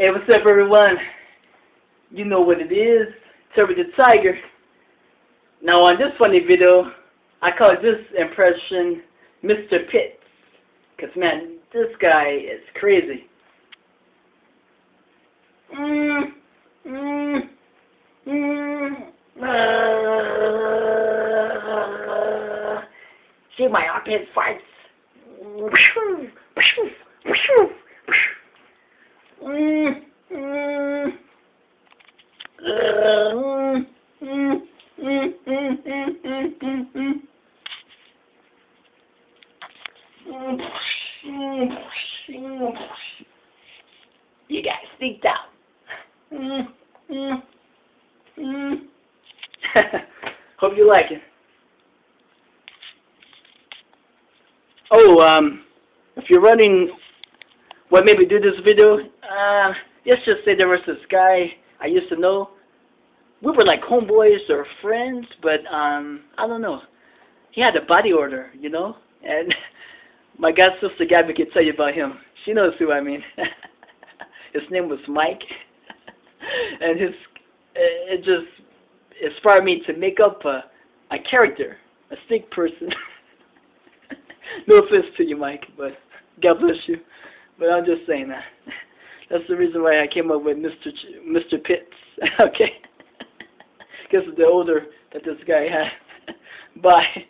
Hey, what's up, everyone? You know what it is. Terry the Tiger. Now, on this funny video, I call this impression Mr. Pitts. Because, man, this guy is crazy. Mm, mm, mm, uh, see my armpit farts. Mm, mm, uh, mm, mm, mm, mm, mm, mm, mm. You got sneaked out. Hope you like it. Oh, um, if you're running what made me do this video, uh, let's just say there was this guy I used to know. We were like homeboys or friends, but um, I don't know. He had a body order, you know, and my god sister Gabby can tell you about him. She knows who I mean. his name was Mike, and his it just inspired me to make up a a character, a sick person. no offense to you, Mike, but God bless you. But I'm just saying that. That's the reason why I came up with Mr. Ch Mr. Pitts. okay, because of the odor that this guy had. Bye.